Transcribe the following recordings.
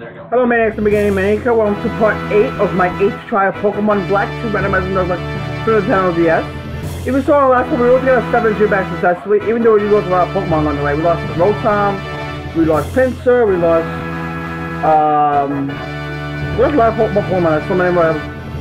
Hello Maniacs the beginning Manica, welcome to part 8 of my 8th try of Pokemon Black 2 randomizing those like for the Nintendo DS. Even so, last time we were able to get a 7 back successfully, even though we lost a lot of Pokemon on the way. We lost Rotom, we lost Pinsir, we lost, um, we lost a lot of Pokemon, so many more.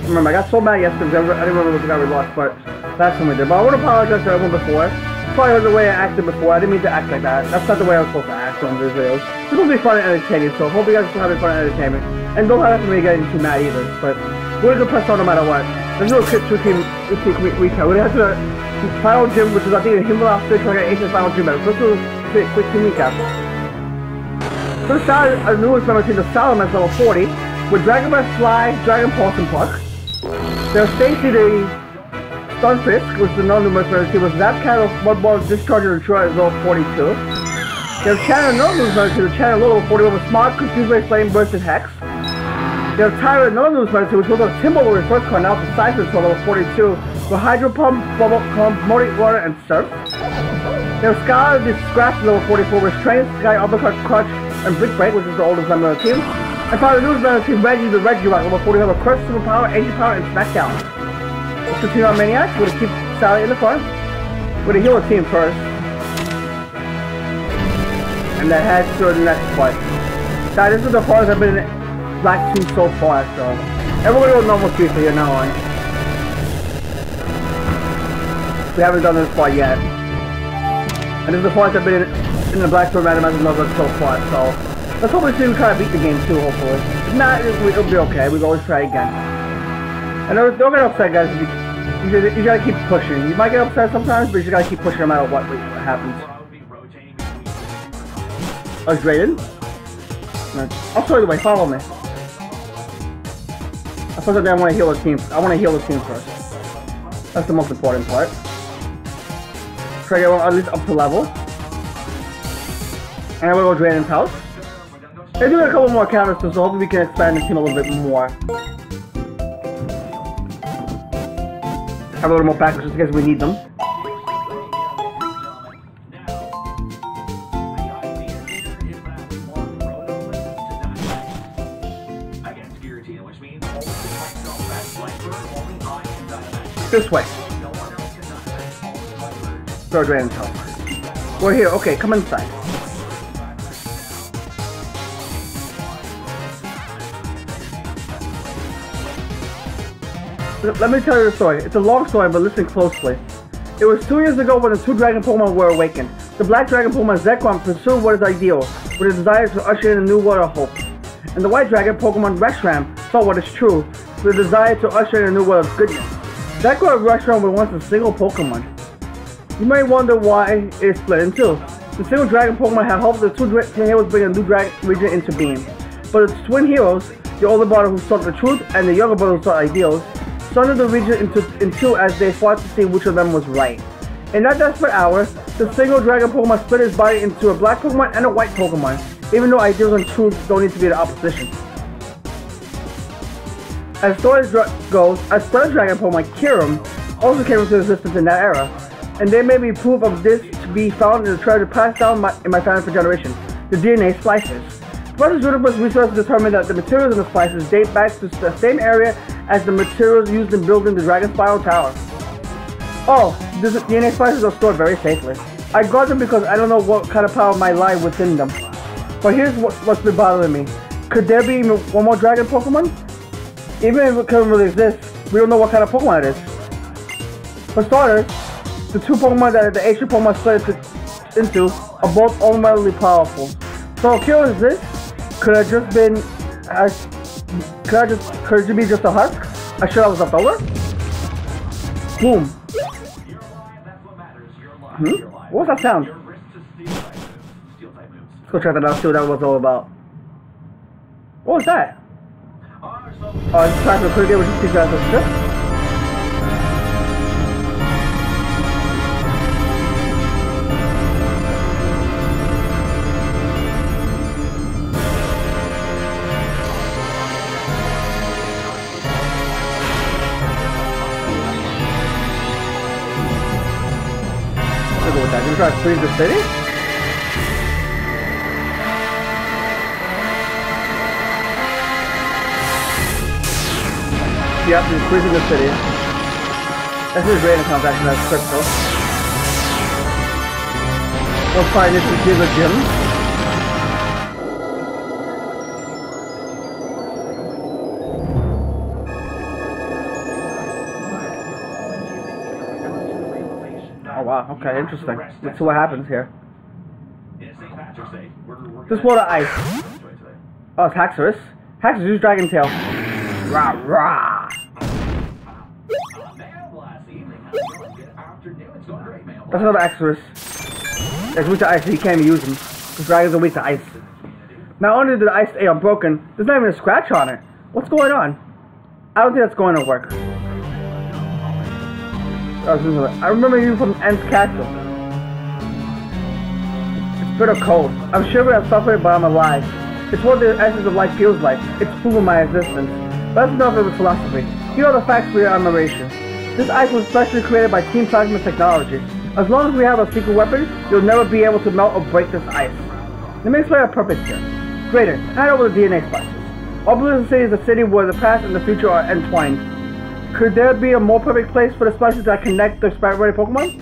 Remember, I got so mad yesterday I didn't remember what we lost, but last time we did. But I want to apologize to everyone before was the way I acted before. I didn't mean to act like that. That's not the way I was supposed to act on these videos. It's supposed to be fun and entertaining, so hope you guys are still having fun and entertainment. And don't have to be getting too mad either, but we're gonna press on no matter what. Let's do a quick two team recap. We're gonna have to final gym, which is I think a Himalaya Six, like an ancient final gym battle. So let's do a quick, quick team recap. So the start, our newest member team, the Salamence level 40, with Dragon Breath Fly, Dragon Pulse, and Puck. There's Stacy, the Stunfisk, which is the non-numerous team, with Zapcat of Mudball Discharge and Detroit at level 42. They have Channel non-numerous team, with Channel level 41 with Smart, Confused Flame, Burst, and Hex. Tyrant non-numerous team, which have Timber with first card, now to Cypher to level 42, with Hydro Pump, Bubble Pump, Muddy Water, and Surf. Sky, the Scratch level 44 with Strength, Sky, Uppercut, Crunch, and Brick Break, which is the oldest member of the team. And finally, the newest member of the team, Reggie, the Regirock, level 41 with Curse, Superpower, Energy Power, and Smackdown. Continue on Maniac. We're gonna keep Sally in the front. We're gonna heal the team first. And then head to the next fight. Now, this is the farthest I've been in Black 2 so far, so. And we're gonna go normal speed for here now on. We haven't done this fight yet. And this is the farthest I've been in, in the Black 2 randomized level so far, so. Let's hope we see we of beat the game too, hopefully. If not, it'll be okay. We can always try again. And don't, don't get upset, guys. You, you, you, gotta keep pushing. You might get upset sometimes, but you gotta keep pushing no matter what, what happens. Oh, it's Drayden? I'll show you the way. Follow me. I suppose I want to heal the team. I want to heal the team first. That's the most important part. Try to get at least up to level. And we'll go Drayden's house. They're doing a couple more counters, so hopefully we can expand the team a little bit more. Have a little more package just in case we need them. This way. Throw Drayden's house. We're here. Okay, come inside. Let me tell you the story. It's a long story, but listen closely. It was two years ago when the two dragon Pokemon were awakened. The black dragon Pokemon Zekrom pursued what is ideal, with a desire to usher in a new world of hope. And the white dragon Pokemon Reshiram saw what is true, with a desire to usher in a new world of goodness. Zekrom and Reshiram were once a single Pokemon. You may wonder why it split in two. The single dragon Pokemon had hoped the two heroes bring a new dragon region into being. But its twin heroes, the older brother who sought the truth and the younger brother who sought ideals, sundered the region into, in two as they fought to see which of them was right. In that desperate hour, the single dragon Pokemon split his body into a black Pokemon and a white Pokemon, even though ideals and truth don't need to be the opposition. As story goes, a split dragon Pokemon, Kyurem, also came into existence in that era, and there may be proof of this to be found in the treasure passed down my, in my family for generations, the DNA Splicers. Professor Juniper's research determined that the materials in the Splicers date back to the same area as the materials used in building the Dragon Spiral Tower. Oh, the DNA Splicers are stored very safely. I got them because I don't know what kind of power might lie within them. But here's what, what's been bothering me. Could there be one more dragon Pokemon? Even if it couldn't really exist, we don't know what kind of Pokemon it is. For starters, the two Pokemon that the ancient Pokemon split into are both unreadily powerful. So curious is this? Could I just been... I, could I just... Could it be just a husk? I sure I was a tower. Boom. Hmm? What that sound? Let's go check that out, see what that was all about. What was that? Oh, it's time for a quick game, which is guys. got free to finish? Yep, he's freezing the city. That's his random transaction, that's crypto. We'll find this in the gym. Okay, interesting. Let's see what happens here. This water ice. Oh, it's Haxorus. Haxorus, use Dragon Tail. Rah, rah. That's another Haxorus. It's weak to ice, so he can't use them. Because dragons are weak to ice. Not only did the ice stay unbroken, there's not even a scratch on it. What's going on? I don't think that's going to work. I remember you from N's Castle. It's bitter cold. I'm sure I've suffered, but I'm alive. It's what the essence of life feels like. It's proven my existence. That's enough of the philosophy. Here are the facts for your admiration. This ice was specially created by Team Plasma Technology. As long as we have a secret weapon, you'll never be able to melt or break this ice. Let me explain our purpose here. Greater, hand over the DNA Splicers. Opelucid City is a city where the past and the future are entwined. Could there be a more perfect place for the Splicers that connect the Sprite Pokemon?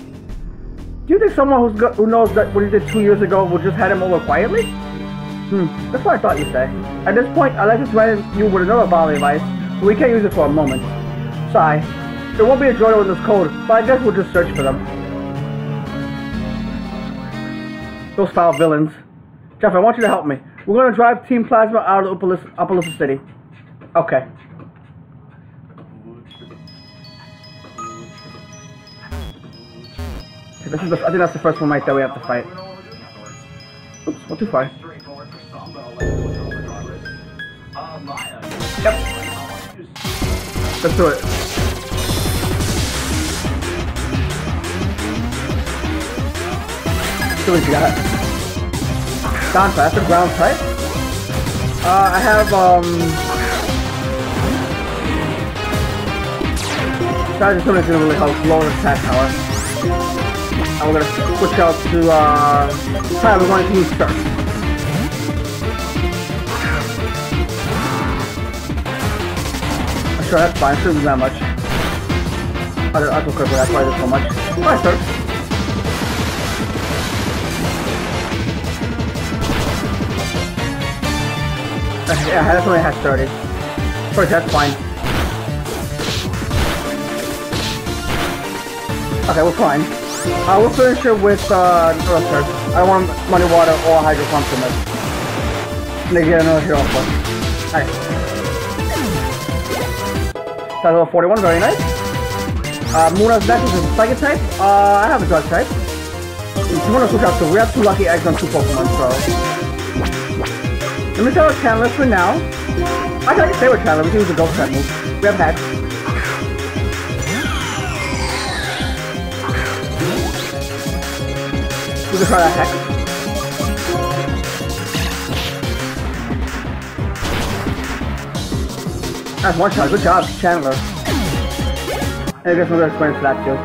Do you think someone who's who knows that what he did two years ago will just hand him over quietly? Hmm, that's what I thought you'd say. At this point, I'd like to threaten you with another volley of ice, but we can't use it for a moment. Sigh. There won't be a in this code, but I guess we'll just search for them. Those foul villains. Jeff, I want you to help me. We're gonna drive Team Plasma out of Opelucid City. Okay. This is the, I think that's the first one right there we have to fight. Oops, not too far. Yep. Let's do it. See what you got. Down fast, a ground type. Uh, I have, um... Strategy Summon is gonna really help lower attack power. We're gonna switch out to uh Tyler to use first. Sure, that's fine. Shouldn't that much. I don't, I don't care that's why there's so much. Bye, sir. Yeah, that's only has 30. First, that's fine. Okay, we're fine. I will finish it with uh, Roster. I want Muddy Water or Hydro Pump from it. They get another hero for. That's level 41, very nice. Uh, Munna's next is a Psychic type. Uh, I have a Drug type. You want to switch out, so we have two lucky eggs on two Pokemon, so. Let me tell with Chandler for now. I can stay with Chandler, we can use a Ghost type move. We have Hex. You can try that. That's one shot. Good job, Chandler. And I guess I'm gonna explain that too.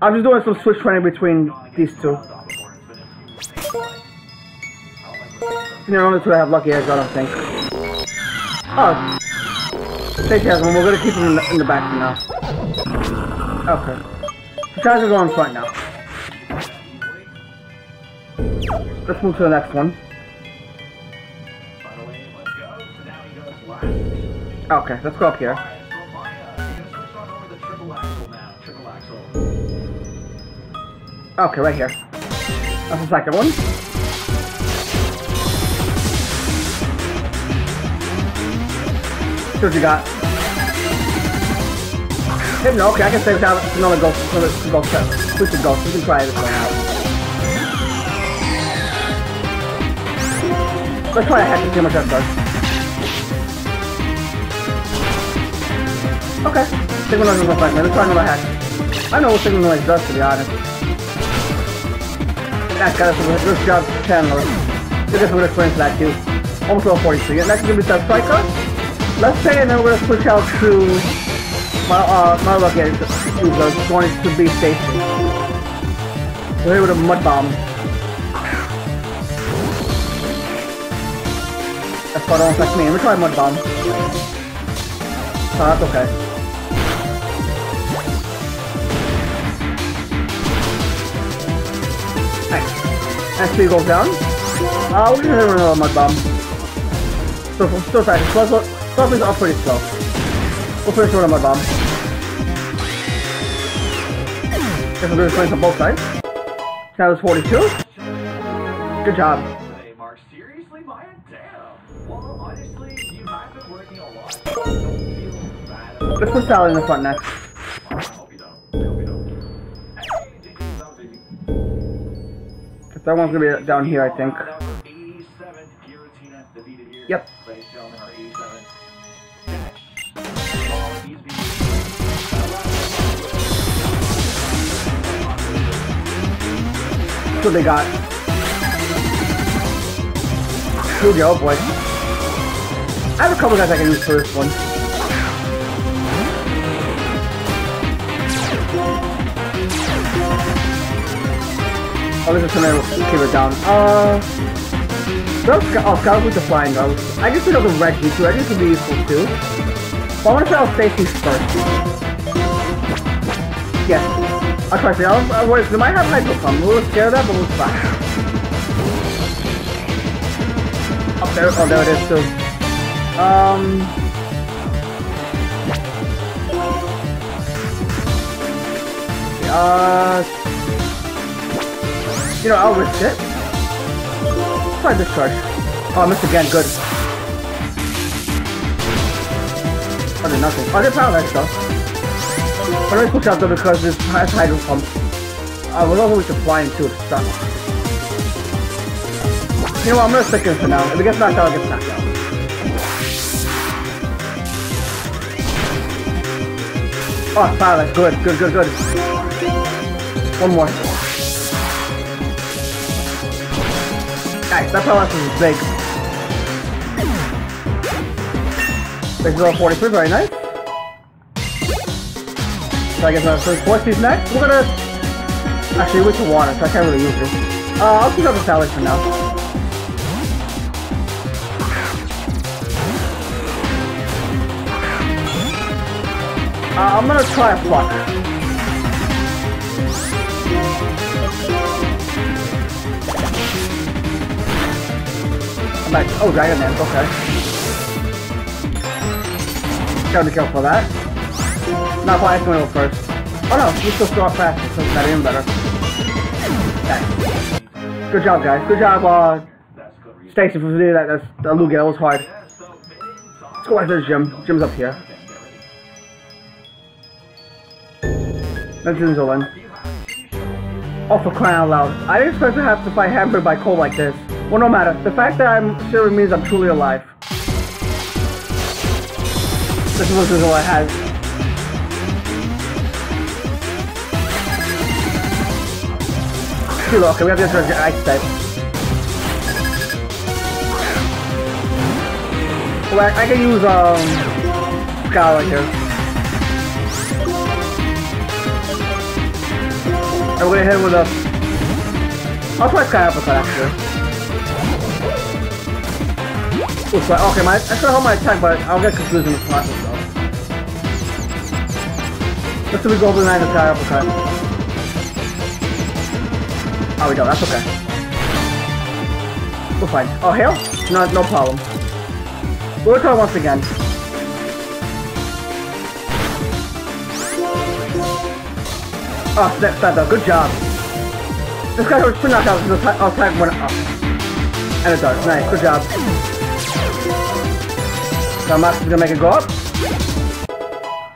I'm just doing some switch training between these two. You know, only two I have lucky eggs, I don't think. Oh. Take care of him. We're gonna keep him in the, in the back for now. Okay. The guys are going front now. Let's move to the next one. Okay, let's go up here. Okay, right here. That's the second one. See what you got. no, okay, I can save without another ghost, another ghost. We can ghost, we can try this one out. Try a hack and see how much that does. Okay. Signal will fight, man. Let's try another hack. I know what signal noise does, to be honest. That got us a good job, Chandler. We're just gonna explain that too. Almost level 42. Yeah, next is gonna be Sub Striker. Let's say, and then we're gonna switch out to my uh my lucky who's going to be station. We're here with a mud bomb. That's why don't affect me. Let me try Mud Bomb. Oh, that's okay. Nice. Actually goes down. Uh, we're gonna hit another mud bomb. Still, still fast. Slow, slow, slow is up pretty slow. We'll finish with a mud bomb. Guess I'm doing swings on both sides. That was 42. Good job. Let's put Sally in the front next. JJ, that one's gonna be down here, I think. Number 87, Giratina defeated here. Yep. Ladies and gentlemen, 87. Dash. He's being- That's what they got. Good go, boy. I have a couple guys I can use for this one. Oh, this is gonna keep it down. Uh, those oh, Scout with the flying ghost. I guess we know the Reggie too. Reggie could be useful too. But I want to try out Stacy first. Yes. I'll try to. I'll, I'll, they might have a little scared of that, but we'll try. Up there. Oh, there it is too. Um. Uh. You know, I'll risk it. Try discharge. Oh, I missed again. Good. I did nothing. Oh, I did paralyze though. But I push out though because this has hydro pump. I was also with the flying too to start. You know what, I'm gonna stick in for now. If it gets knocked out, it gets knocked out. Oh, paralyzed. Good, good, good, good. One more. Nice, that paralysis is big. Big 43, very nice. So I guess uh, so force these next. We're gonna actually wait to water, so I can't really use this. Uh, I'll keep up the salad for now. Uh, I'm gonna try a pluck. Oh, Dragon Man. Okay. Gotta be careful of that. Not going to go first. Oh no, you still go up fast, so it's not even better. Good job, guys. Good job, uh, That's. Stacy, for doing that. That's, that Lugia was hard. Let's go to the gym. Gym's up here. to show Oh, for crying out loud. I didn't expect to have to fight hampered by cold like this. Well, no matter. The fact that I'm shivering means I'm truly alive. This is what Zolan has. Kilo, okay, we have address your ice type. Well, I, I can use, um, Scout here. We're gonna hit with a... I'll try Sky Uppercut actually. Ooh, so, okay, my, I should hold my attack, but I'll get confused in the process though. Let's see if we go for the 9 Sky Uppercut. Oh, we don't, that's okay. We're fine. Oh, hail? No, no problem. We'll try once again. Oh, snap, though. Good job. This guy was pretty knocked out. I'll attack, one up. And it does. Nice. Good job. Is gonna make it go up.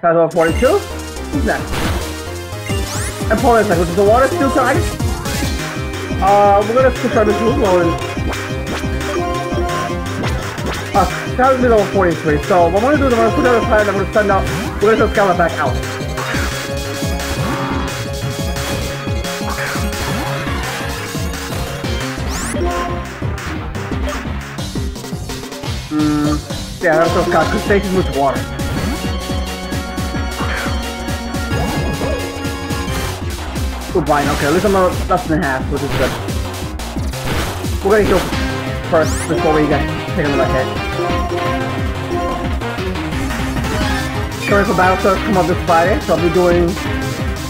Has over 42. Who's next? And is next, is the water steel target. Uh, we're gonna switch our missile mode. Uh, that was of 43. So what I'm gonna do is I'm gonna put out a plan. I'm gonna send out. We're gonna send Scarlet back out. Yeah, that's what's got because Stacy's with water. Blind, okay, at least I'm not less than half, which is good. We're gonna heal first before we get take another hit. Torrential Battle Stars come up this Friday, so I'll be doing.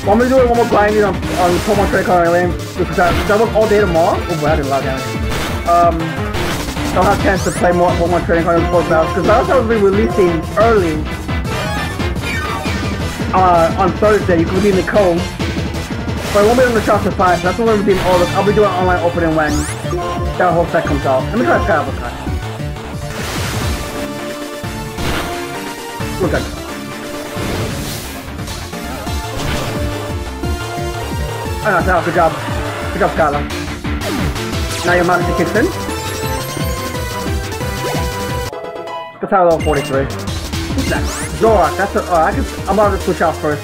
Well, I'm gonna do one more grinding on, on Pokemon Trading Card Lane because I, I work all day tomorrow. Oh boy, I did a lot of damage. Um, I'll have a chance to play more Pokemon Trading Card Sports Battles because Battle Stars will be releasing early uh, on Thursday. You can redeem the code. But it won't be on the shop for 5, so that's when we'll redeem all this. I'll be doing online opening when that whole set comes out. Let me try to Sky Uppercut. We're good. Oh, no, no, good job. Good job, Skylar. Now your master kicks in. Guitar level 43. Who's? Zora, that's a, uh, I can, I'm gonna switch out first.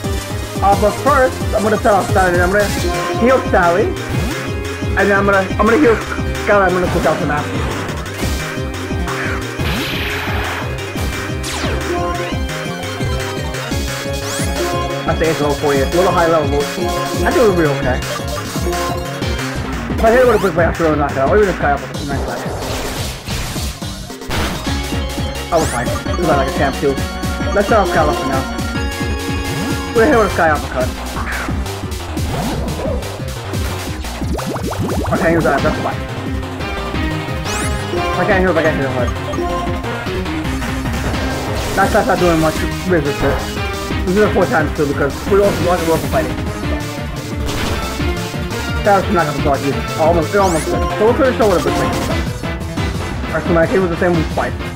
Uh, but first, I'm gonna set off Sally, and I'm gonna heal Sally. And then I'm gonna, I'm gonna heal Skylar, I'm gonna switch out the map. I think it's level 48. A little high level. I think we'll be okay. If I hit it with a quick blade, I should really knock it out. Or even a sky up with a nice blast. I was fine. We got like a champ too. Let's start off Sky for now. We're here with a Sky Uppercut. I can't use that, that's fine. I can't heal if I get hit hard. That's, that's not doing much resist it. We do it four times too because we're also want to roll for fighting. That was not gonna dodge either. Almost, it almost did. So pretty sure what a good thing. My kid was the same move twice.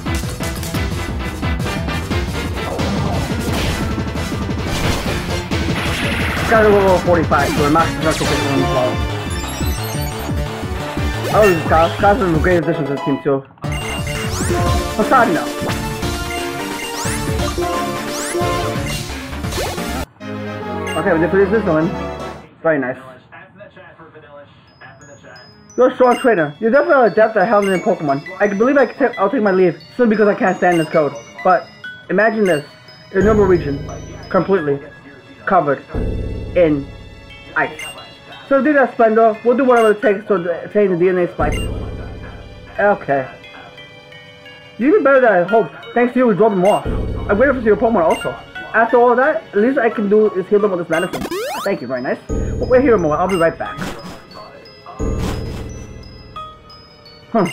Got to level 45, so we're max on the flow. Oh, this Scott. Scott's been a great addition to the team too. Facade no. Okay, we produce this one. Very nice. You're a strong trainer. You're definitely adept at handling Pokemon. I believe I can ta- I'll take my leave simply because I can't stand this code. But imagine this: a noble region, completely covered in ice. So do that, Splendor. We'll do whatever it takes to obtain the DNA spike. Okay. You did better than I hoped. Thanks to you, we drove them off. I'm grateful to your Pokemon also. After all that, at least I can do is heal them with this medicine. Thank you, very nice. But we're here a moment. I'll be right back. Huh.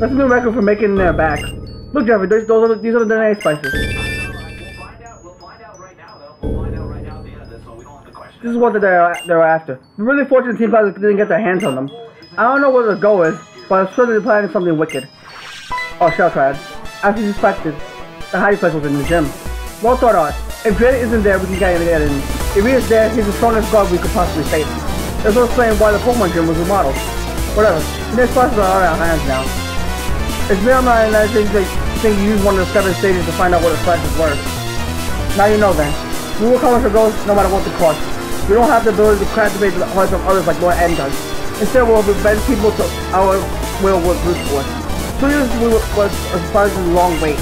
That's a new record for making uh, their back. Look, Jeffrey, those, those are the, these are the DNA Splicers. This is what they're, they're after. We're really fortunate Team Plasma didn't get their hands on them. I don't know where the goal is, but I'm sure they're planning something wicked. Oh, Shelltrad. As you suspected, the hiding place was in the gym. Well thought out. If Dread isn't there, we can get in. in. If he is there, he's the strongest god we could possibly face. There's no explaining why the Pokemon gym was remodeled. Whatever. Next spots are out of our hands now. It's been on my I think you use one of the Seven Sages to find out what the is worth. Now you know then. We will accomplish our goals no matter what the cost. We don't have the ability to captivate the hearts of others like N does. Instead, we'll bend people to our will with brute force. Two years we was a surprisingly long wait.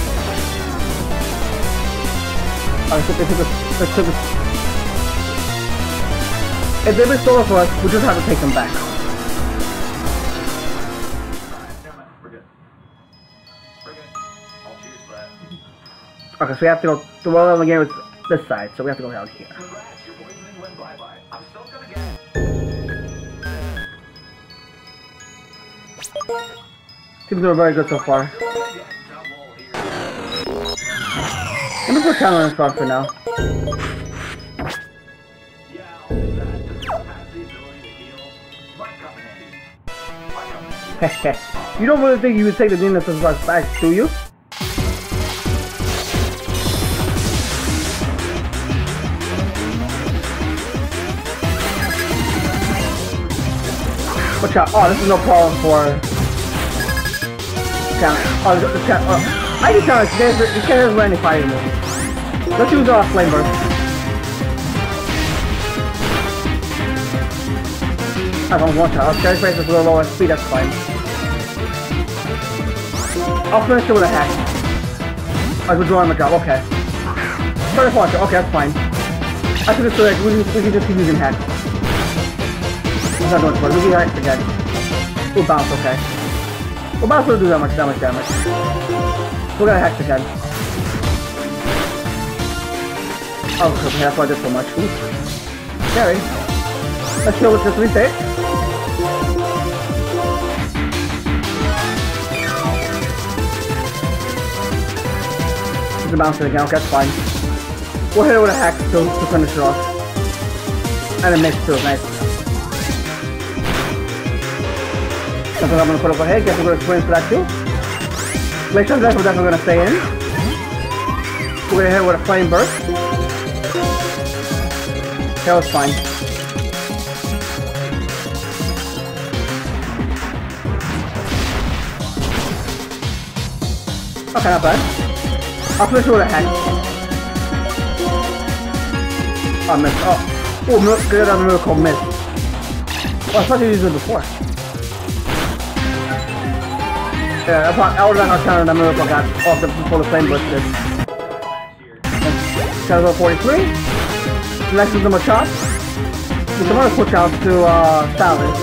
I think they took us, they. If been stolen for us, we just have to take them back. Okay, so we have to go, the world of the game is this side, so we have to go down here. Seems are very good so far. Let me put Chandler in front for now. You don't really think you would take the as back, do you? Watch out. Oh, this is no problem for Chandler. Oh, this this Chandler. Oh. I can tell can't you can't run any fighting moves. Let's use our flame burst. I don't want to. I'll carry face is a little lower speed, that's fine. I'll finish it with a hack. I was drawing my job, okay. Sorry launcher, okay, that's fine. I should just do it, we, we can just keep using hacks. I'm not doing it, we can hacks again. We'll bounce, okay. We'll bounce will do that much, that much damage. We're gonna hacks again. Oh, okay, that's why I did so much. Ooh. Scary. Let's go with this reset. The bounce it again, okay, that's fine. We'll hit it with a hack to, to finish it off. And a mix too, nice. That's what I'm gonna put up ahead, guess we're gonna swing for that too. Glacier Death, we're definitely gonna stay in. We're gonna hit it with a flame burst. That was fine. Okay, not bad. I'll finish it with a hack. Oh, miss. Oh, oh, good the miracle miss. Well, I thought you used it before. Yeah, why I was not gonna counter that miracle got off the before the flame burst did. Shadow 43. Next is the Machop. With some other switch out to uh, Salad.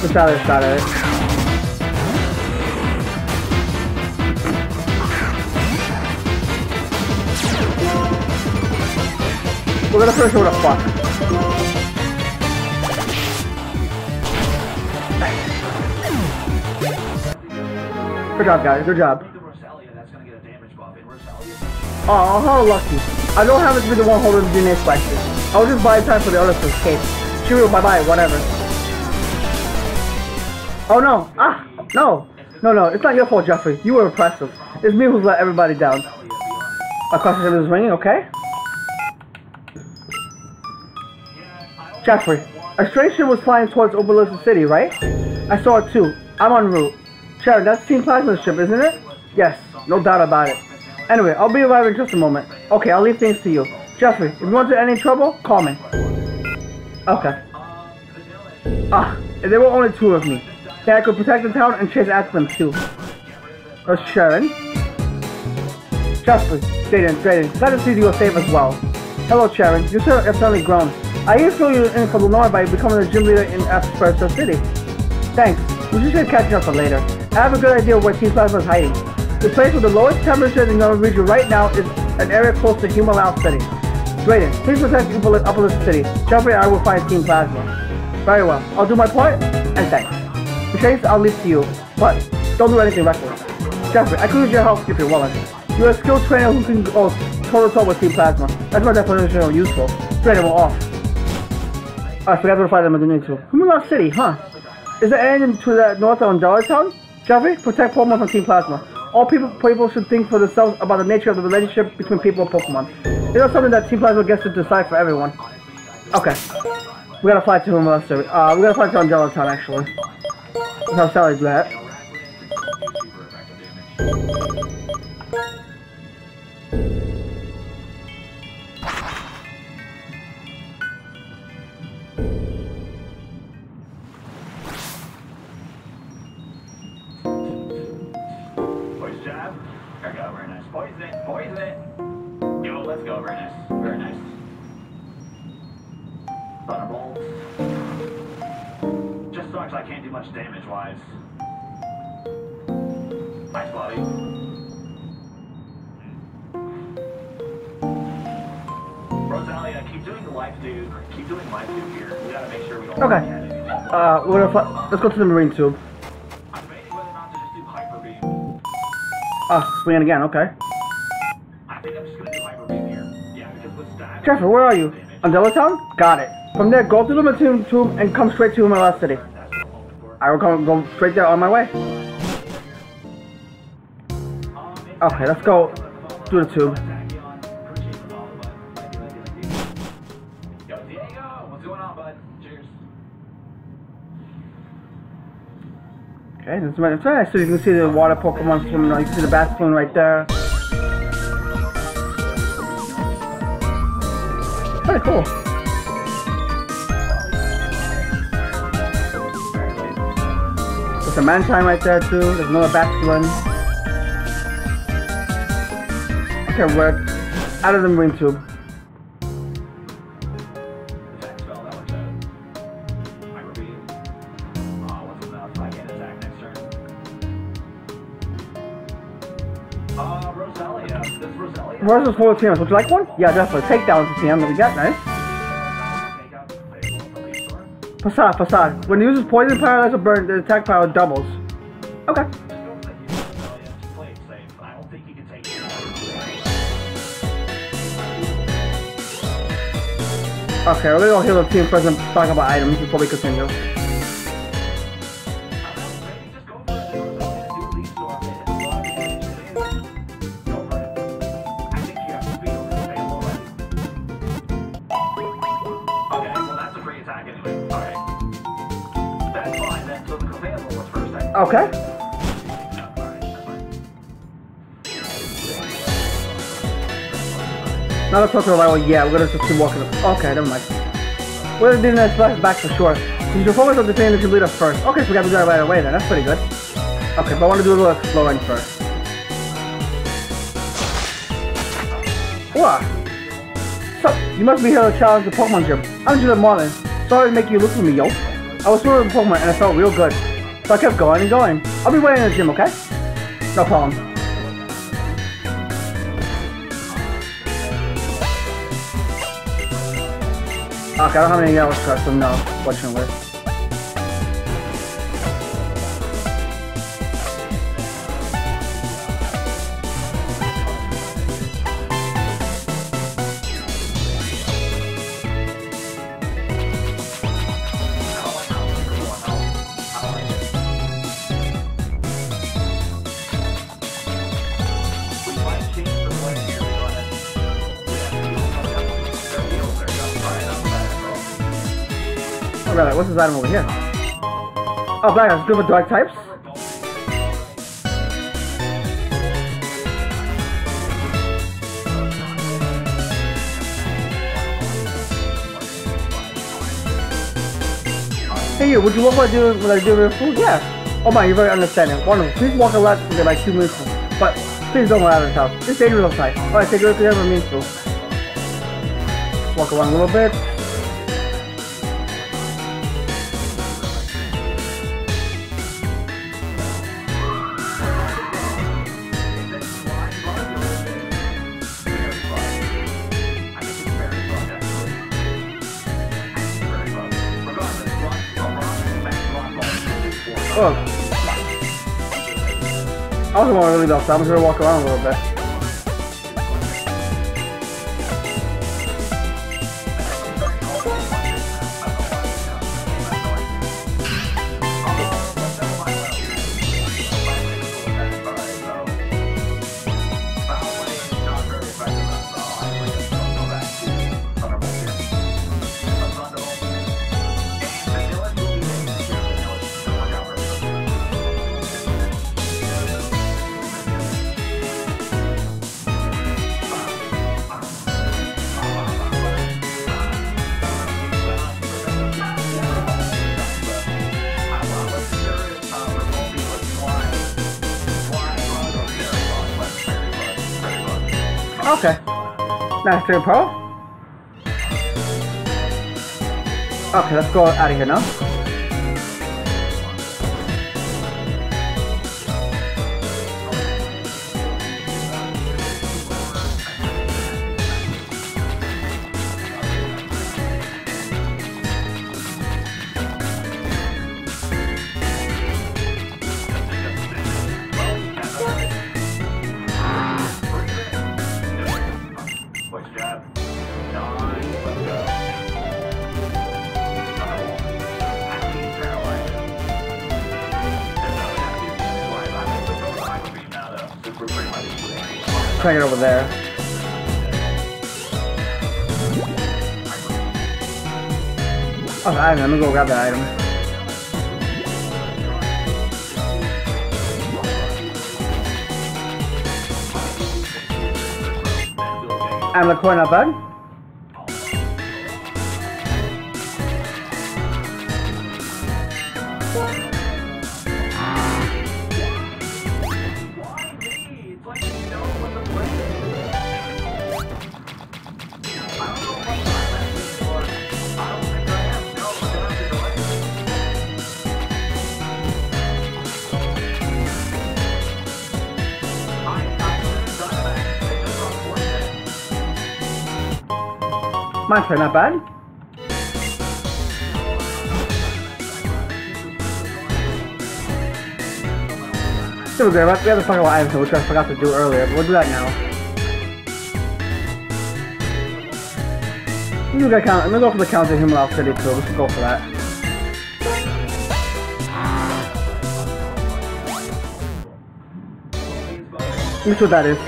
The Salad shot it. We're gonna finish with a fuck. Good job, guys. Good job. The Rosalia, that's gonna get a damage buff. And Rosalia, Oh, how lucky. I don't have to be the one holding the DNA question. I'll just buying time for the other to escape. Cheerio, bye bye, whatever. Oh no. Ah, no. No, no, it's not your fault, Jeffrey. You were impressive. It's me who's let everybody down. My question is ringing, okay? Jeffrey, a strange ship was flying towards Opelucid City, right? I saw it too. I'm en route. Cheren, that's Team Plasma's ship, isn't it? Yes, no doubt about it. Anyway, I'll be arriving in just a moment. Okay, I'll leave things to you. Jeffrey, if you want to any trouble, call me. Okay. Ah, and there were only two of me. Then I could protect the town and chase after them too. Uh, Cheren? Jeffrey, Jaden, Jaden, glad to see you are safe as well. Hello, Cheren. You sir have suddenly grown. I even feel you in for Lenora by becoming the gym leader in Aspertia City. Thanks. We should catching up for later. I have a good idea where Team Plasma is hiding. The place with the lowest temperature in the region right now is an area close to Humilau City. Drayden, please protect in Upper City. Jeffrey and I will find Team Plasma. Very well. I'll do my part, and thanks. The chase, I'll leave to you, but don't do anything reckless. Jeffrey, I could use your help if you're willing. You're a skilled trainer who can go toe-to-toe with Team Plasma. That's my definition of useful. Drayden, we're off. I forgot to find them in the new too. Humilau City, huh? Is there anything to the north on Dollar Town? Jeffrey, protect Pokemon from Team Plasma. All people people should think for themselves about the nature of the relationship between people and Pokemon. It's not something that Team Plasma gets to decide for everyone. Okay. We gotta fly to Humilau City. Uh, we gotta fly to Angelo Town, actually. That's how Sally do that. Poison much damage wise. Nice body. Rosalia, keep doing the life tube. Keep doing life tube here. We gotta make sure we don't Okay. Uh, we're gonna. Let's go to the Marine Tube. I'm debating whether or not to just do hyper beam. Ah, swinging again, okay. I think I'm just gonna do hyper beam here. Yeah, because with stab. Jeffrey, where are you? Angelo Town? Got it. From there, go through the Marine Tube and come straight to Humilau City. That's what I'm hoping for. I will come, go straight there on my way. Okay, let's go through the tube. Okay, that's right. That's right. So you can see the water Pokemon swimming. You can see the swimming right there. Pretty cool. There's a Mantine right there too. There's another swimming. Okay, we're out of the marine tube. Attack spell, that works out. Hyper beam. Uh, what's enough? I can't attack next turn. Rosalia. This Roselia Where's full of TMs? Would you like one? Yeah, definitely. Take that one to TM that we got. Nice. Facade, facade. When it uses poison paralyze or burn, the attack power doubles. Okay. Okay, we're gonna go heal the team first and talk about items before we continue. To the rival. Yeah, we're gonna just keep walking. Okay, never mind. We're gonna do this back, back for sure. So you focus on defending the leader first. Okay, so we gotta do that right away then. That's pretty good. Okay, but I want to do a little exploring first. What? So, you must be here to challenge the Pokemon gym. I'm Julian Marlon. Sorry to make you look for me, yo. I was swimming with Pokemon and it felt real good. So I kept going and going. I'll be waiting in the gym, okay? No problem. I don't have any yellow cards, so no, fortunately. This item over here? Oh, black, it's good for dark types? Hey you, would you want to do what I do with food? Yeah. Oh my, you're very understanding. Wonderful. Please walk a lot get like two minutes. But please don't go out of the house. It's dangerous outside. Alright, take a look at whatever means to. Walk around a little bit. I wasn't want to really though, so I'm just gonna walk around a little bit. Pro. Okay, let's go out of here now. To get over there. Oh, item. Let me go grab that item. I'm the corner bug. Why Pretty not bad. Still good. We have to talk about items, which I forgot to do earlier, but we'll do that now. You got count. I'm gonna go for the count in Humilau City too. Let's go for that. See what that is.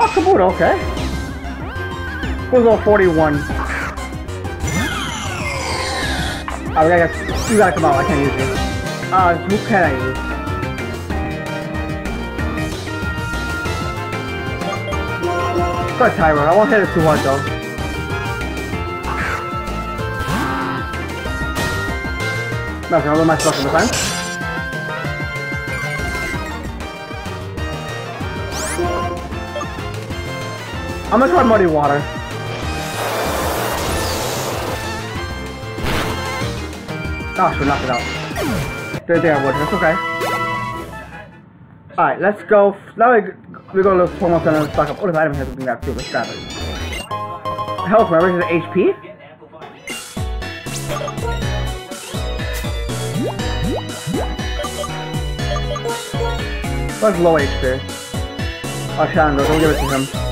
Oh, Kabuto, okay. All 41? Oh, we gotta, you gotta come out. I can't use you. Uh, who can I use? Ahead, Tyro. I won't hit it too hard though. Nothing, I'll do my stuff in the time. I'm gonna try muddy water. Oh, sure, knock it out. There, there, wood. That's okay. Alright, let's go. Now we, we go to the Pokemon Center and stock up. Oh, the item has something that too. Let's grab it. Health, remember, is it HP? What's low HP? Oh, Shandor, don't give it to him.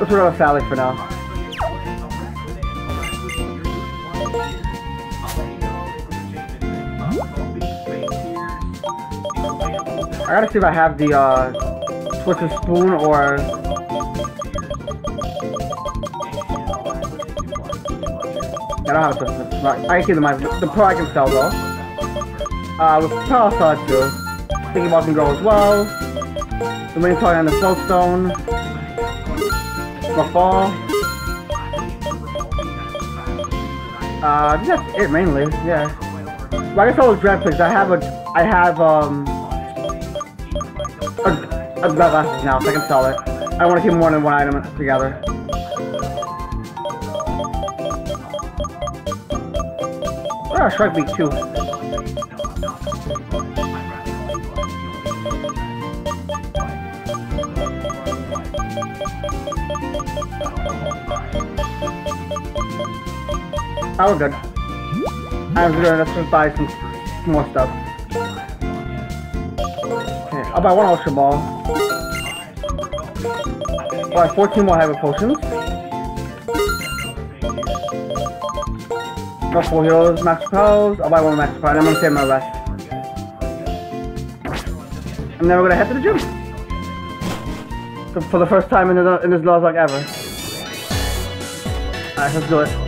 Let's run with Sally for now. I gotta see if I have the uh, Twisted Spoon or... I don't have a Spoon. I can see the, the Pro I can sell though. Uh, with Palisade too. Thinking about can go as well. The main target on the Soulstone my fall. Uh, that's it mainly, yeah. Well, I guess all those draft picks, I have a, I have, um, a, a glasses now, so I can sell it. I want to keep more than one item together. Oh, Sharp Beak too. Oh, we're good. I'm good. Let's just buy some more stuff. Okay, I'll buy one Ultra Ball. Alright, 14 more Hyper Potions. Got 4 heroes, Max Repels. I'll buy one Max Repel, and I'm gonna save my rest. And then we're gonna head to the gym. For the first time in, the, in this Nuzlocke ever. Alright, let's do it.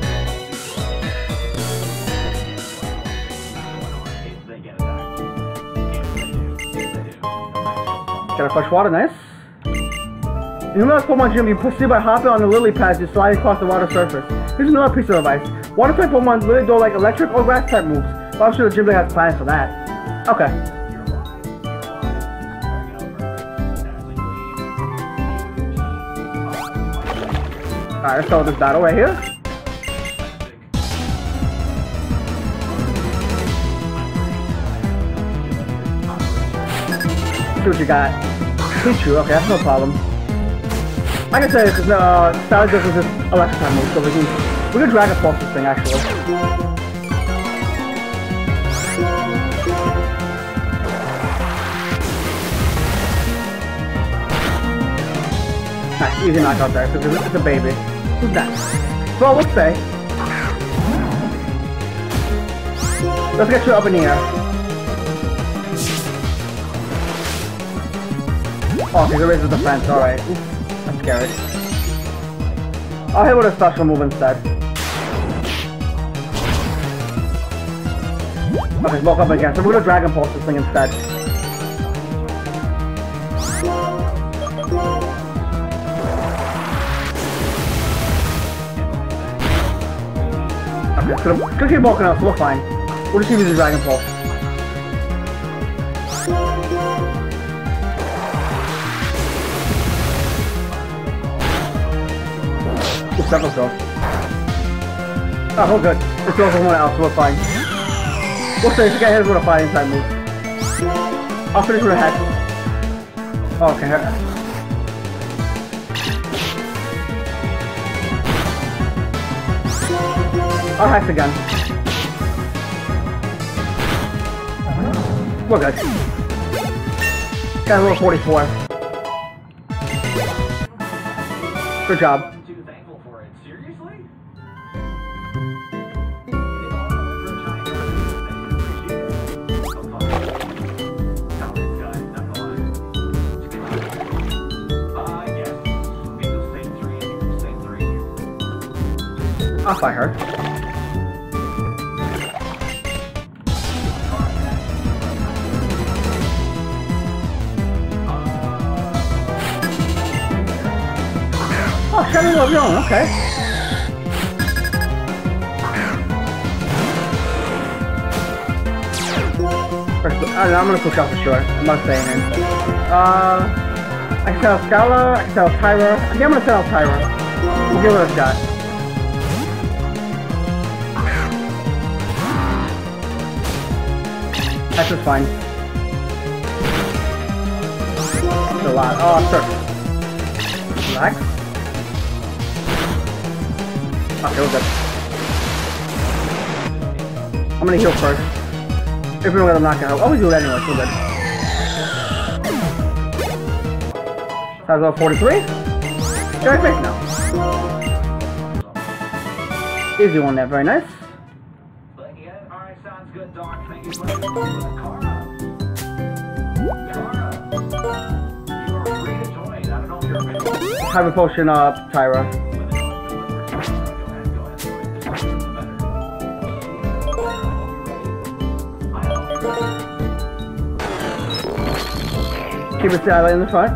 Water, nice. In the Pokemon gym, you proceed by hopping on the lily pads to slide across the water surface. Here's another piece of advice. Water type Pokemon really don't like electric or grass type moves, but I'm sure the gym has plans for that. Okay. Alright, let's start this battle right here. see what you got. Pichu, okay, that's no problem. Like I said, it's uh, Sally does this electric move, so we can we can Dragon Pulse this thing actually. Nice, easy knockout there, because it's a baby. Who's that? Well, let's say. Let's get you up in the air. Oh, okay, there is a defense, alright. I'm scared. I'll hit with a special move instead. Okay, woke up again. So we're gonna Dragon Pulse this thing instead. Okay, gonna, gonna keep walking out, so we're fine. We'll just use the Dragon Pulse. Several kills. Oh, we're good. It's over someone else, we're fine. Say, if you get hit with a fire inside move. I'll finish with a head. Oh, okay. I'll hex again. We're good. Got a little 44. Good job. I'll her. Oh, Shadow of your own, okay. I I'm gonna push out for sure. I'm not saying it. Uh, I can sell Scala, I can sell Tyra. I think I'm gonna sell Tyra. We'll give it a shot. That's just fine. That's a lot. Oh, sure. Relax. Okay, we're good. I'm gonna heal first. If we don't get him knocked out. Oh, we do it anyway, so good. How's level 43? Direct base now. Easy one there, very nice. Have a potion up, Tyra. I. Keep it silent in the front.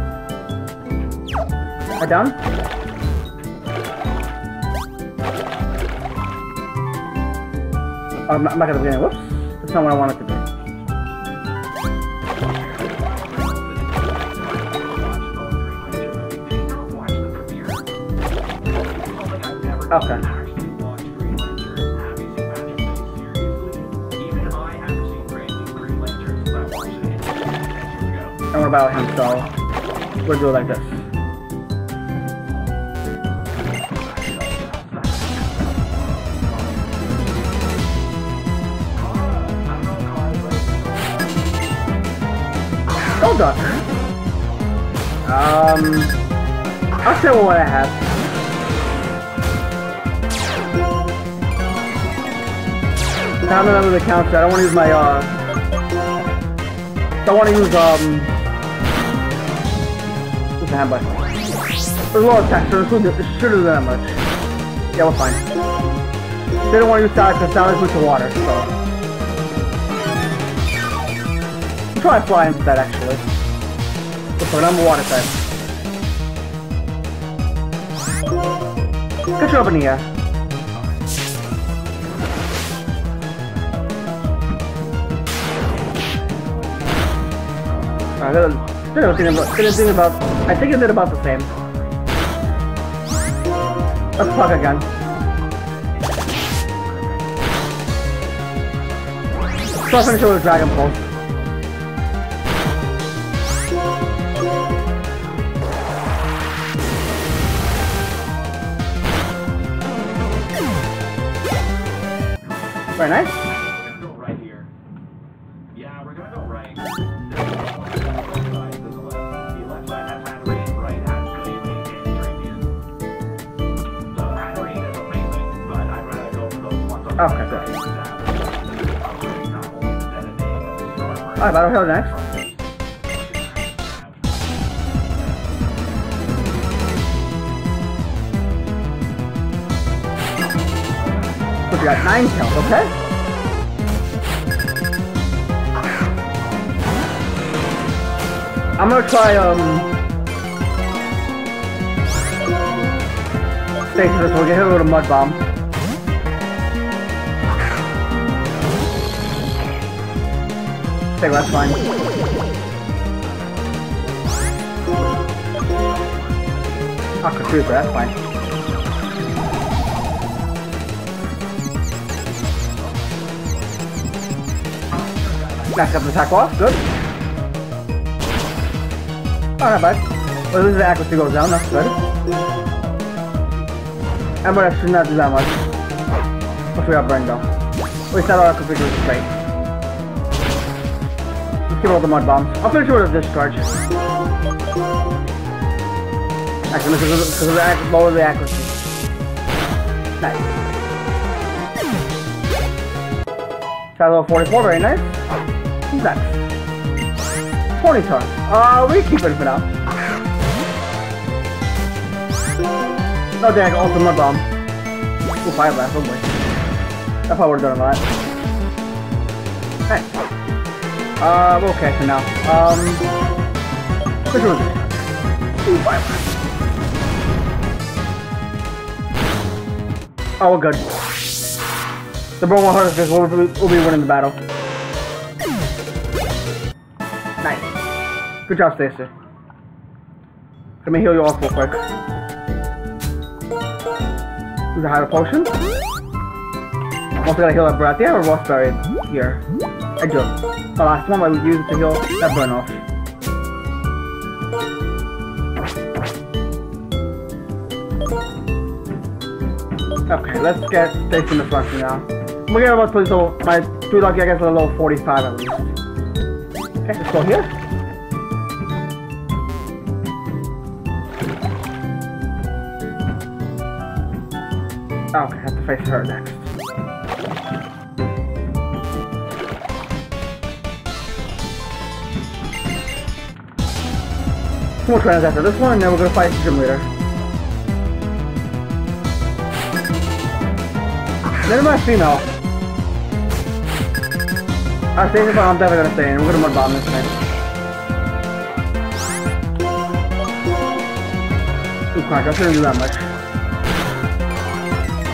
Head down. I'm not, I'm not gonna begin. Whoops. That's not what I wanted to about him? So we'll do it like this. Hold on. Um, I'll say what I have. Now that I'm the counter, I don't want to use my, uh... Don't want to use, um... The hand? There's a lot of text, so it shouldn't that much. Yeah, we're fine. They don't want to use salad because salad with the water, so... We'll try fly instead, actually. Put on the water type. Get you up in the air. About, I think it did about the same. Let's fuck again. So I'll finish it with Dragon Pulse. Very nice. Alright, next. We got 9 kills, okay? I'm gonna try, um... Stay this, we'll get hit with a mud bomb. That's fine. I'll confuse her, that's fine. Back up the attack off, good. Oh, not bad. Well, at least the accuracy goes down, that's good. And but I should not do that much. Once we got Brendo. We set our accuracy was Let's all the mud bombs. I'll finish with a discharge. Actually, because of the, lower the accuracy. Nice. Level 44, very nice. Who's next? Ponyta. Uh, we keep it for now. No, dang, also mud bomb. Ooh, fire blast, oh boy. That probably would've done a lot. Hey. Uh, okay for now. Um, which one was it? Oh, we're good. The Bone 100 because we'll, be- we'll be winning the battle. Nice. Good job, Stacy. Let me heal you off real quick. Use a Hyper Potion. I'm also gotta heal up have a Rawst Berry here. I do. The last one I would use it to heal that burn off. Okay, let's get Stacy in the front now. We're gonna about to so my two lucky I guess a level 45 at least. Okay, let's go here. Ah, okay, I have to face her next. Two more trainers after this one, and then we're gonna fight the gym leader. Then ah, my female. I stay if I'm definitely gonna stay in. We're gonna mud bomb this thing. Ooh, crap, I shouldn't do that much.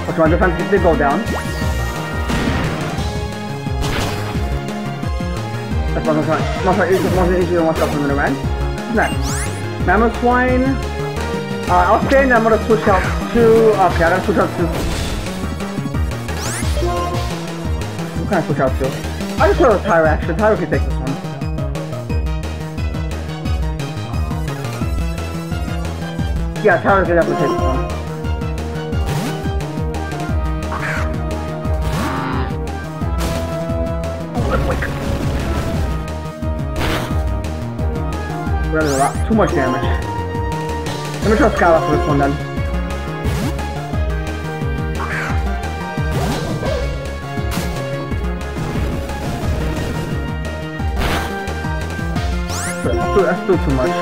What's my defense did go down. That's one more One more easy, one easy than one stuff from the man. Next. Mamoswine. Uh, I'll stay and I'm gonna switch out to. Okay, I gotta switch out to. What kind of switch out to? I just want a Tyra action. Tyra can take this one. Yeah, Tyra can definitely take this one. Really a lot. Too much damage. Let me try Skylar for this one then. That's still, that's still too much.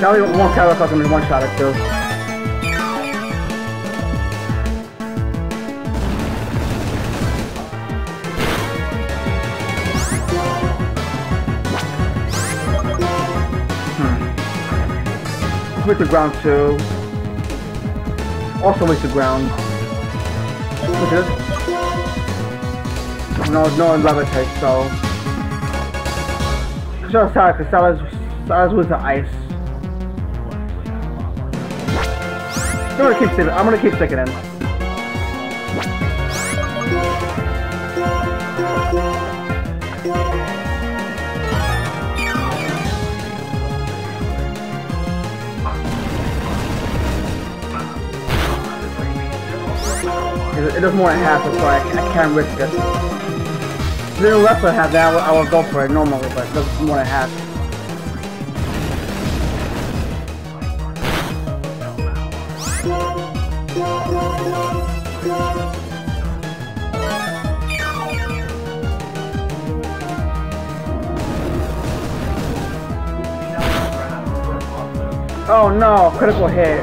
Now we want him in one shot or two. With the ground too. Also with the ground. Which is no no levitate, so Just sorry, because Salah's Salah's with the ice. I'm gonna keep sticking I'm gonna keep sticking in. It does more than half, so I, I can't risk it. If it less than half, that, I will, go for it normally, but it more than half. Oh no, critical hit.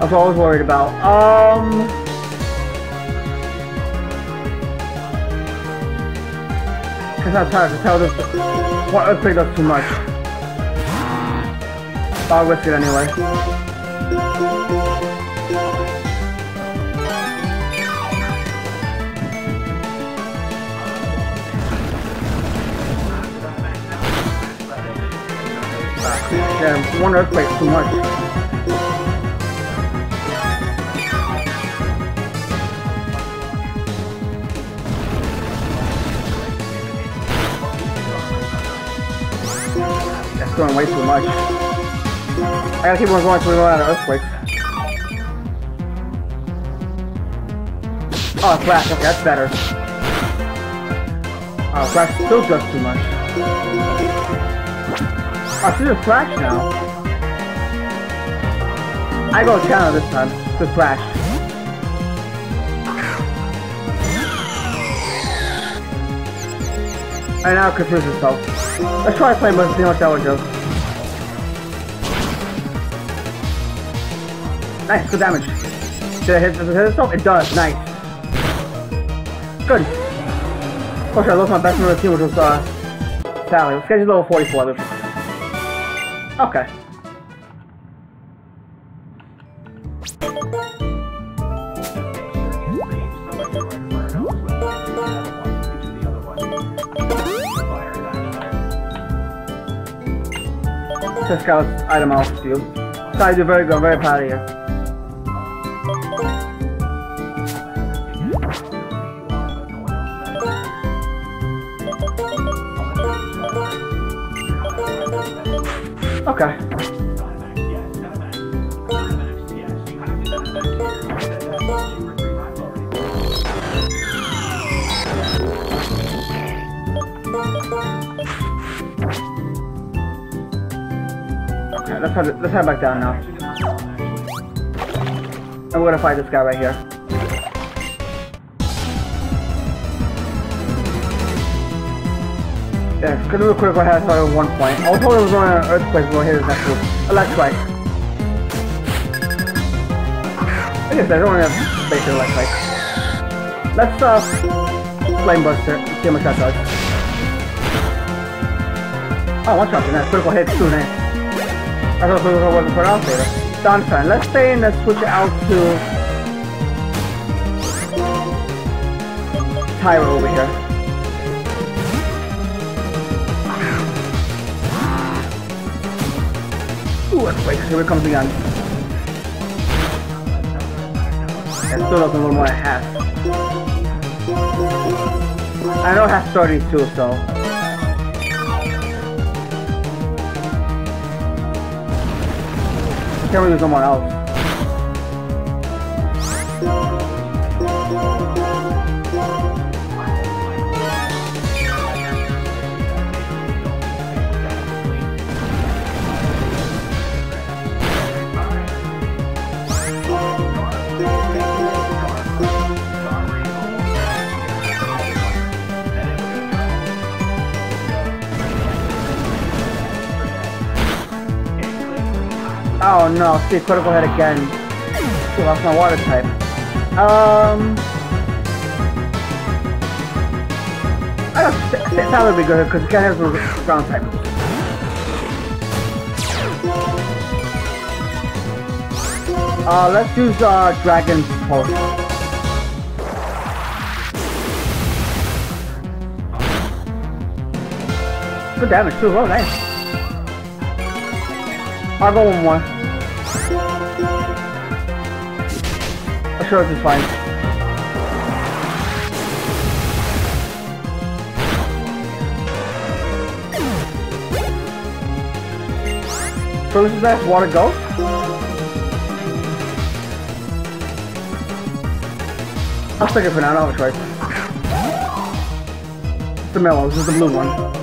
That's what I was worried about. Um. It's not hard to tell this. What earthquake does too much. I'll risk it anyway. Yeah, one earthquake too much. Doing way too much. I gotta keep on going so we run out of earthquakes. Oh, flash. Okay, that's better. Oh, flash still does too much. Oh, she's a flash now. I go channel this time. To flash. And now confuse herself. Let's try playing with see how that would do. Nice, good damage. Did it hit, does it hit itself? It does, nice. Good. Of course, I lost my best member of the team, which was, uh, Sally. Schedule level 44, Okay. Scout's item off you. Sally, you're very good. Very proud of you. Let's head, back down now. We're gonna fight this guy right here. Yeah, it's gonna be a critical head at one point. I was hoping it was only an earthquake, we'll hit his next move. Electrike. I guess I don't want have basic electrike. Let's uh flame buster, see how much that does. Oh, one shot, nice. Critical hit, too nice. I thought critical wasn't put out there. Turn. Let's stay and let's switch it out to Tyra over here. Ooh, earthquake. Here it comes again. It still does a little more than half. I know has 32, so. Can't really someone else. Oh no, see, critical hit again. She lost my water type. Um. I don't that would be good because Ken has a ground type. Uh, let's use uh, Dragon Pulse. Good damage too, oh nice. I'll go one more. Sure is fine. So this is that water go? I'll stick it for now, have a choice. It's the mellow, this is the blue one.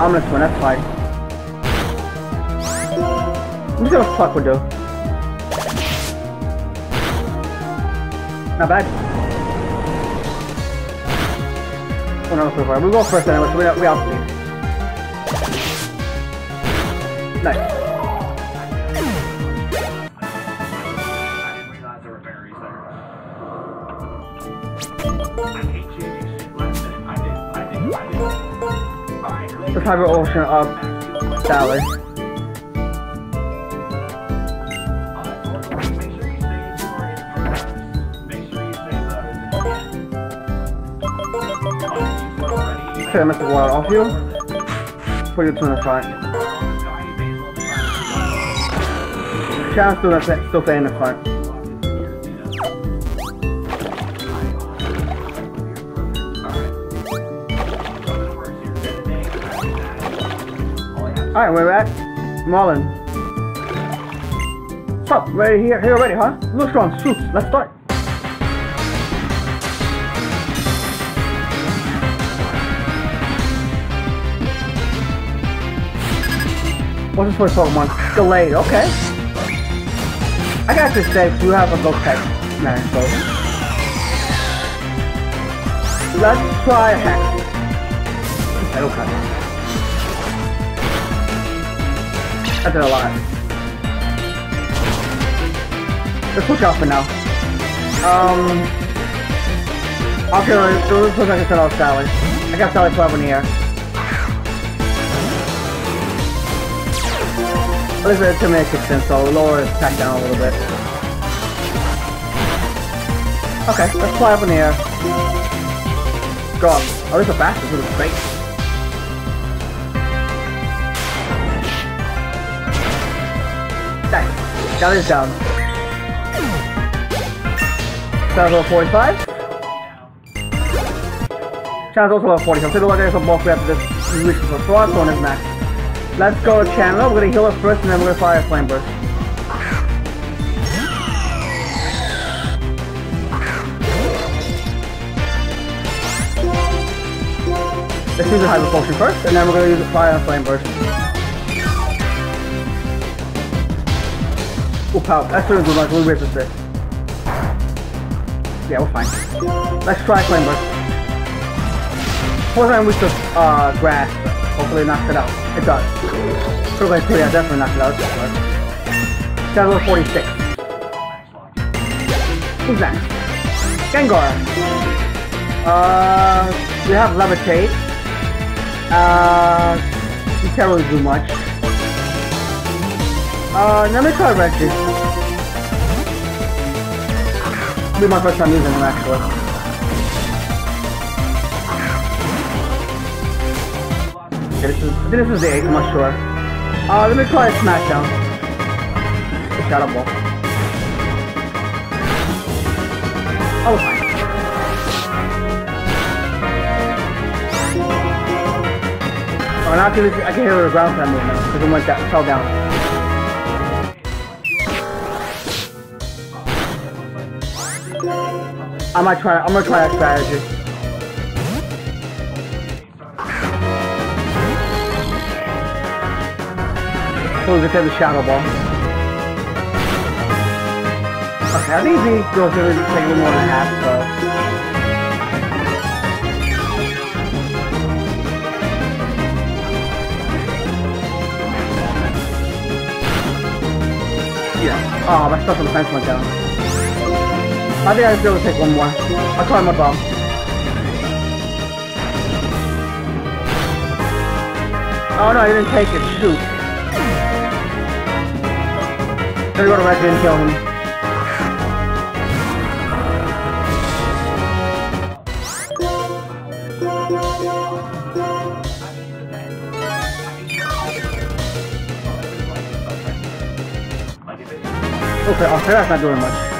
I'm gonna swim, that's fine. Me see what Pluck do. Not bad. Oh no, so far. We'll go first anyway, so we, we outspeed. Nice. I hate changing Let's have your ocean up, Sally. Okay, I missed the water off you. Put you to the front. Chance still, still stay in the front. Alright, where we at? Marlon. Up? Ready here, here already, huh? Look strong, shoot, let's start. What's this for Pokemon? Delayed, okay. I got this day, you have a ghost type. Man, so. Let's try Hex. I don't cut I did a lot. Let's switch out for now. Um. Okay, let's let's look like I said off Sally. I got Sally 12 in the air. At least it's 10 minute kicks so lower his attack down a little bit. Okay, let's fly up in the air. Go up. Oh, this is fast. This is great. Got this down. Sounds level 45. Channel's also level 40, so take a look at some bulk after this reaches the Frost on his max. Let's go channel. We're gonna heal up first and then we're gonna fire a flame burst. Let's use the Hyper Potion first, and then we're gonna use the fire and flame burst. Oh, pow. That's really good, like, we resist it. Yeah, we're fine. Let's try burst. First time we took, uh, grass. Hopefully it knocks it out. It does. Pretty like, yeah, definitely knocked it out. Level 46. Who's next? Gengar. Uh, we have Levitate. Uh, you can't really do much. Uh, let me try Reggie. This be my first time using him, actually. Okay, this is, I think this is the 8, I'm not sure. Uh, let me try a Smackdown. The Shadow Ball. Oh. Oh, now I can, I can hear the ground sound move now, because it went down, fell down. I might try, I'm gonna try that strategy. So we can take the Shadow Ball. Okay, I think these girls are really take a more than half, so. Yeah. Oh, my the fence went down. I think I able to take one more. I'll try my bomb. Oh no, I didn't take it. Shoot. Gonna go to and kill him. Okay, oh, that's not doing much.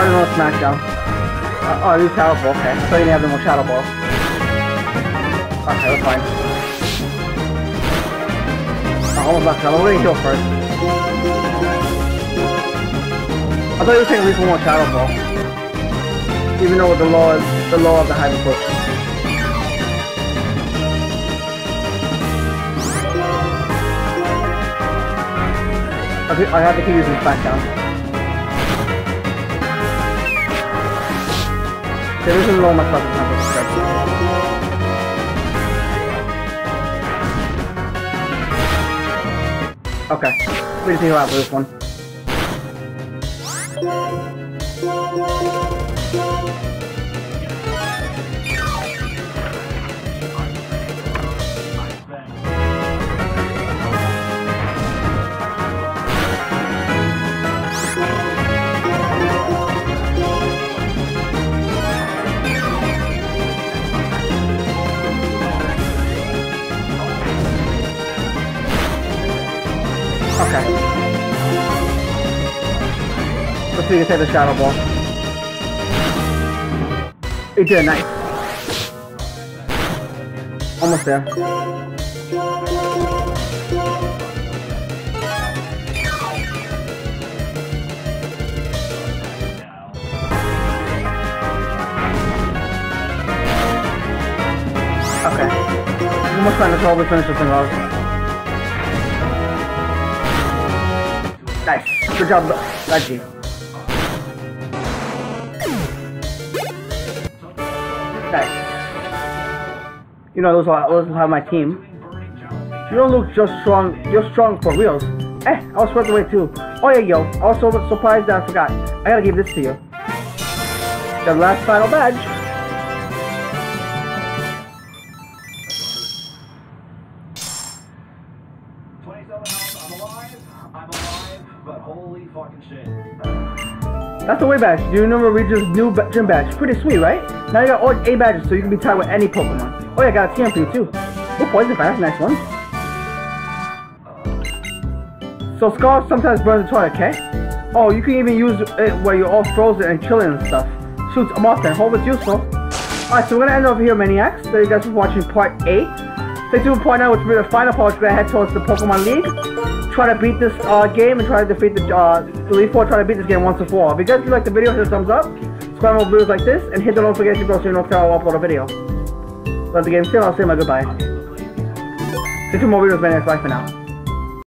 Cardinal Smackdown. Uh, oh, these Shadow Ball, okay. So you didn't have no more Shadow Ball. Okay, that's fine. Oh, almost left Shadow. We're gonna heal first. I thought you were taking at least one more Shadow Ball. Even though the law is the law of the Hyper. Okay, I have to keep using Smackdown. There isn't low stuff is not subscribed. Okay. What do you this one? Okay. Let's see if you take the shadow ball. He did, nice. Almost there. Okay. Almost done. Let's always finish this thing off. Nice. Good job, Reggie. Nice. You know, those are those are my team. You don't look just strong. You're strong for reals. Eh, I was swept away too. Oh yeah, yo. I was so surprised that I forgot. I gotta give this to you. The last final badge. That's the way badge. Do you remember Regis' new gym badge? Pretty sweet, right? Now you got all A badges, so you can be tied with any Pokemon. Oh yeah, I got a TM for you too. Oh, poison fire, that's a nice one. So Scar sometimes burns the toilet, okay? Oh, you can even use it where you're all frozen and chilling and stuff. Shoots them off then. Hope it's useful. Alright, so we're gonna end over here, Maniacs. Thank you guys for watching part 8. Stay tuned for part 9, which will be the final part. We're gonna head towards the Pokemon League. Try to beat this uh, game and try to defeat the uh, Elite Four. Try to beat this game once and for all. If you guys like the video, hit a thumbs up. Subscribe more videos like this, and hit the notification bell so you know when I'll upload a video. Let the game still. I'll say my goodbye. Tuned for more videos, Maniacs. Bye for now.